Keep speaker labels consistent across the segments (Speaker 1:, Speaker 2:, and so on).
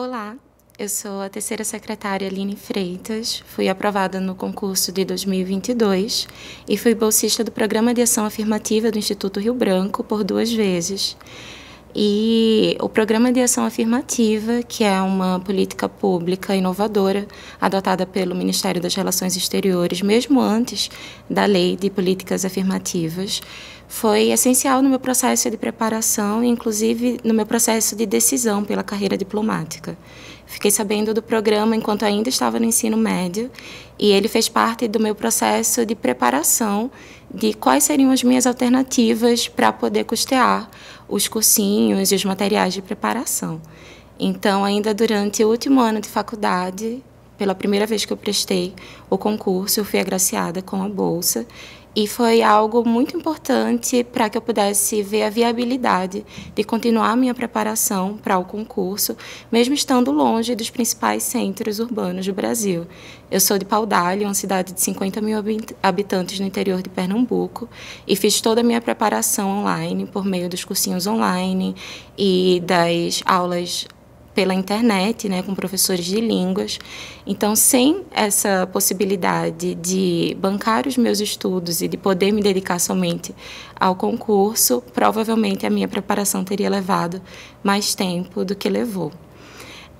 Speaker 1: Olá, eu sou a terceira secretária Aline Freitas, fui aprovada no concurso de 2022 e fui bolsista do Programa de Ação Afirmativa do Instituto Rio Branco por duas vezes. E o Programa de Ação Afirmativa, que é uma política pública inovadora adotada pelo Ministério das Relações Exteriores, mesmo antes da Lei de Políticas Afirmativas, foi essencial no meu processo de preparação, inclusive no meu processo de decisão pela carreira diplomática. Fiquei sabendo do programa enquanto ainda estava no ensino médio e ele fez parte do meu processo de preparação de quais seriam as minhas alternativas para poder custear os cursinhos e os materiais de preparação. Então, ainda durante o último ano de faculdade, pela primeira vez que eu prestei o concurso, eu fui agraciada com a bolsa e foi algo muito importante para que eu pudesse ver a viabilidade de continuar minha preparação para o concurso, mesmo estando longe dos principais centros urbanos do Brasil. Eu sou de Paudalho, uma cidade de 50 mil habitantes no interior de Pernambuco, e fiz toda a minha preparação online por meio dos cursinhos online e das aulas pela internet, né, com professores de línguas. Então, sem essa possibilidade de bancar os meus estudos e de poder me dedicar somente ao concurso, provavelmente a minha preparação teria levado mais tempo do que levou.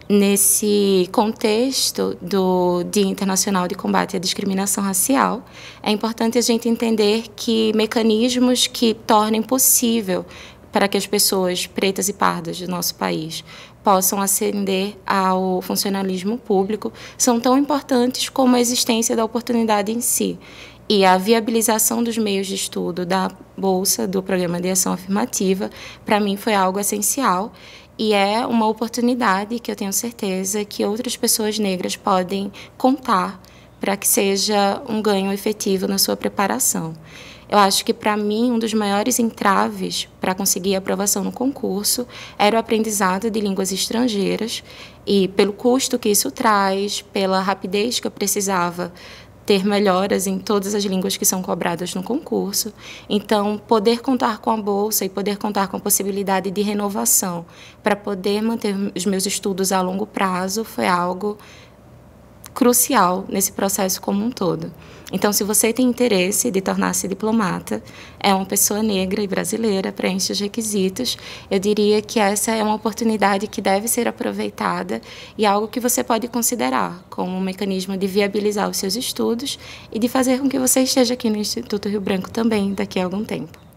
Speaker 1: Nesse contexto do Dia Internacional de Combate à Discriminação Racial, é importante a gente entender que mecanismos que tornem possível para que as pessoas pretas e pardas do nosso país possam ascender ao funcionalismo público são tão importantes como a existência da oportunidade em si. E a viabilização dos meios de estudo da bolsa do programa de ação afirmativa, para mim foi algo essencial e é uma oportunidade que eu tenho certeza que outras pessoas negras podem contar para que seja um ganho efetivo na sua preparação. Eu acho que, para mim, um dos maiores entraves para conseguir aprovação no concurso era o aprendizado de línguas estrangeiras e pelo custo que isso traz, pela rapidez que eu precisava ter melhoras em todas as línguas que são cobradas no concurso. Então, poder contar com a bolsa e poder contar com a possibilidade de renovação para poder manter os meus estudos a longo prazo foi algo crucial nesse processo como um todo. Então, se você tem interesse de tornar-se diplomata, é uma pessoa negra e brasileira, preenche os requisitos, eu diria que essa é uma oportunidade que deve ser aproveitada e algo que você pode considerar como um mecanismo de viabilizar os seus estudos e de fazer com que você esteja aqui no Instituto Rio Branco também daqui a algum tempo.